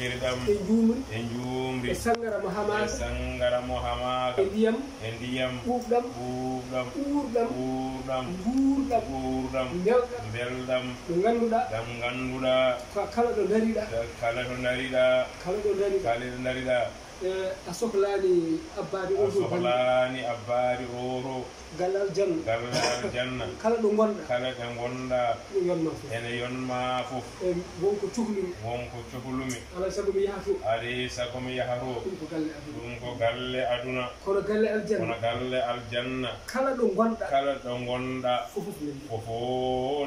jofirɗam e juumri e juumri e sangara mo e hamaka sangara mo hamaka e ndiyam e ndiyam ɓuuɓɗam ɓuuɓɗam ɓuurɗam ɓuurɗam guurɗam ɓuurɗam belɗam belɗam ɗo ngannduɗaa ɗam ngannduɗa kala ɗo dariɗa kala to dariɗa kala ɗo dariɗa kala to dariɗa e a sohlani abbade o sohlani abbade oto galle aljanna galle aljanna kala ɗo gonɗa kala ɗe gonɗa yonma fof? Ene yonma fof. Wonko cuhlumi? Wonko cohlumi alay sago mi yaha to alay sago mi yaha to ɗum ko galle aduna. Ɗum ko galle aduna. Kono galle kono aljanna galle aljanna. Kala ɗo gonɗa kala ɗo gonɗa fofof nen fofo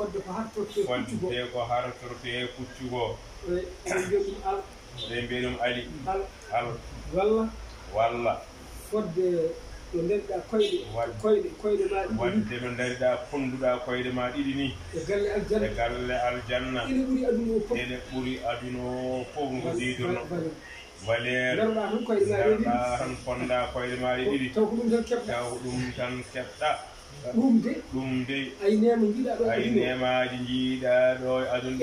fodde ko hartorte e fodde ko hartorte e kuccugo nde mbiya ɗum ali. al walla. Walla. Fodde ɗo nderiɗa koyɗe. Koyɗe koyɗe ma ɗiɗi wadde no dariɗa ponduɗa koyɗe ma ɗiɗi ni. E galle aljanna. E galle aljanna. Ene ɓuuri aduna o fof. Ene ɓuuri aduna o fof ngo diidorno valeur darɗa tan ponda koyɗe ma ɗe ɗiɗi taw ko ɗum tan keɓɗa. Taw ko ɗum tan keɓɗa. ɗum de ɗum de ay nema jiiɗa ɗo e ay nemaji jiiɗa ɗo e aduna.